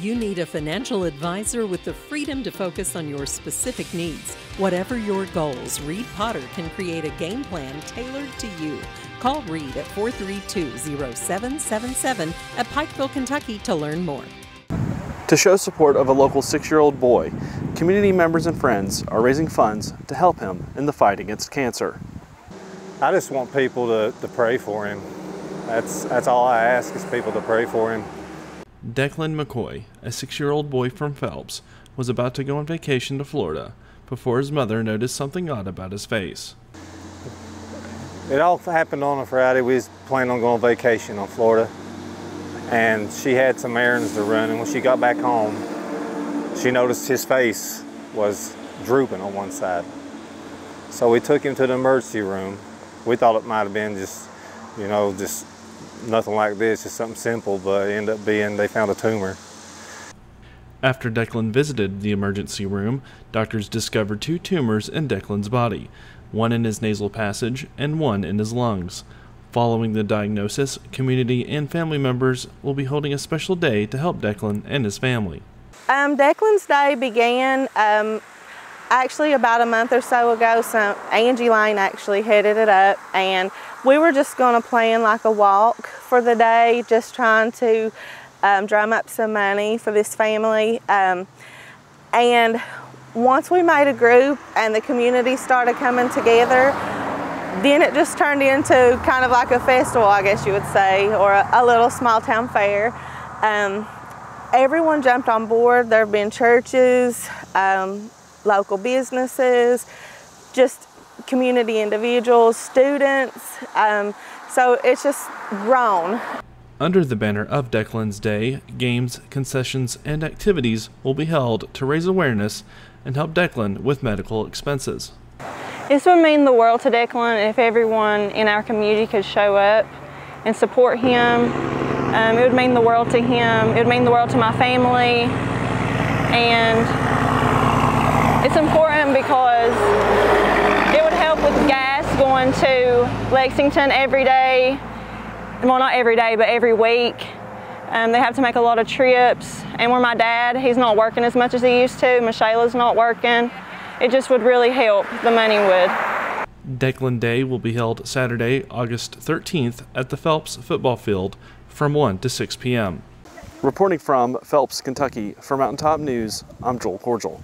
You need a financial advisor with the freedom to focus on your specific needs. Whatever your goals, Reed Potter can create a game plan tailored to you. Call Reed at 432 0777 at Pikeville, Kentucky to learn more. To show support of a local six year old boy, community members and friends are raising funds to help him in the fight against cancer. I just want people to, to pray for him. That's, that's all I ask is people to pray for him. Declan McCoy, a six year old boy from Phelps, was about to go on vacation to Florida before his mother noticed something odd about his face. It all happened on a Friday. We was planning on going on vacation on Florida. And she had some errands to run. And when she got back home, she noticed his face was drooping on one side. So we took him to the emergency room. We thought it might have been just, you know, just nothing like this, just something simple, but it ended up being they found a tumor. After Declan visited the emergency room, doctors discovered two tumors in Declan's body, one in his nasal passage and one in his lungs. Following the diagnosis, community and family members will be holding a special day to help Declan and his family. Um, Declan's Day began um, actually about a month or so ago. So Angie Lane actually headed it up, and we were just going to plan like a walk for the day, just trying to um, drum up some money for this family. Um, and once we made a group and the community started coming together, then it just turned into kind of like a festival, I guess you would say, or a, a little small town fair. Um, everyone jumped on board. There have been churches, um, local businesses, just community individuals, students. Um, so it's just grown. Under the banner of Declan's Day, games, concessions, and activities will be held to raise awareness and help Declan with medical expenses. This would mean the world to Declan if everyone in our community could show up and support him. Um, it would mean the world to him. It would mean the world to my family. And it's important because it would help with gas going to Lexington every day. Well, not every day, but every week. Um, they have to make a lot of trips. And where my dad, he's not working as much as he used to. Michela's not working it just would really help. The money would. Declan Day will be held Saturday, August 13th at the Phelps football field from 1 to 6 p.m. Reporting from Phelps, Kentucky, for Mountaintop News, I'm Joel Cordial.